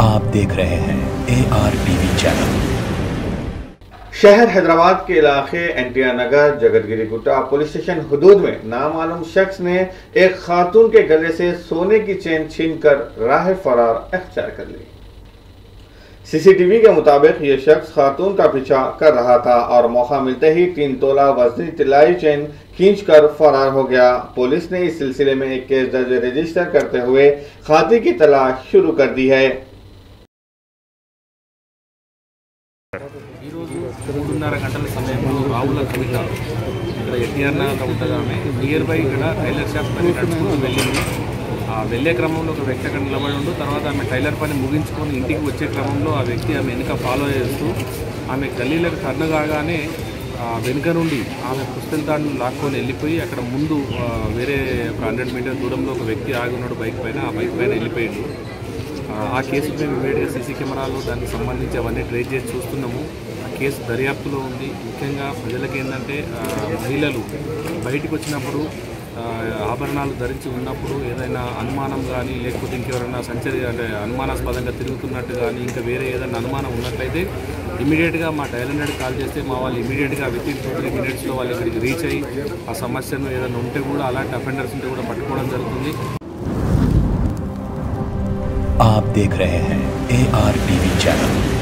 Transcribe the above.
आप देख रहे हैं ए आर टीवी चैनल शहर हैदराबाद के इलाके एनटीआर नगर, जगतगिरी गुट्टा पुलिस स्टेशन हदूद में नामालूम शख्स ने एक खातून के गले से सोने की चेन छीनकर राह फरार अख्तियार कर ली। सीसीटीवी के मुताबिक ये शख्स खातून का पीछा कर रहा था और मौका मिलते ही तीन तोला वजनी तिलाई चेन खींचकर फरार हो गया। पुलिस ने इस सिलसिले में एक केस दर्ज रजिस्टर करते हुए खाती की तलाश शुरू कर दी है। ఈరోజు మూడున్నర గంటల సమయంలో రావుల కవిత ఇక్కడ ఎన్టీఆర్ నగర్ నియర్ బై ఇక్కడ టైలర్ షాప్ పని నడుచుకుంటూ వెళ్ళింది. ఆ వెళ్ళే క్రమంలో ఒక వ్యక్తి అక్కడ నిలబడి ఉండు తర్వాత ఆమె టైలర్ పని ముగించుకొని ఇంటికి వచ్చే క్రమంలో ఆ వ్యక్తి ఆమె వెనుక ఫాలో చేస్తూ ఆమె గల్లీలకు టర్న్ కాగానే వెనుక నుండి ఆమె పుస్తకాలను లాక్కొని వెళ్ళిపోయి అక్కడ ముందు వేరే ఒక హండ్రెడ్ మీటర్ దూరంలో ఒక వ్యక్తి ఆగి ఉన్నాడు బైక్ పైన. ఆ బైక్ పైన వెళ్ళిపోయాడు. ఆ, కేసు మేము ఇమీడియట్గా సీసీ కెమెరాలు దానికి సంబంధించి అవన్నీ ట్రేస్ చేసి చూస్తున్నాము. ఆ కేసు దర్యాప్తులో ఉంది. ముఖ్యంగా ప్రజలకు ఏంటంటే మహిళలు బయటికి వచ్చినప్పుడు ఆభరణాలు ధరించి ఉన్నప్పుడు ఏదైనా అనుమానం కానీ లేకపోతే ఇంకెవరైనా సంచరి అంటే అనుమానాస్పదంగా తిరుగుతున్నట్టు కానీ ఇంకా వేరే ఏదైనా అనుమానం ఉన్నట్లయితే ఇమీడియట్గా మా డైల్ హండ్రెడ్ కాల్ చేస్తే మా వాళ్ళు ఇమీడియట్గా విత్ ఇన్ టూ త్రీ మినిట్స్లో వాళ్ళు ఇక్కడికి రీచ్ అయ్యి ఆ సమస్యను ఏదైనా ఉంటే కూడా అలాంటి అఫెండర్స్ ఉంటే కూడా పట్టుకోవడం జరుగుతుంది. आप देख रहे हैं ए आर टीवी चैनल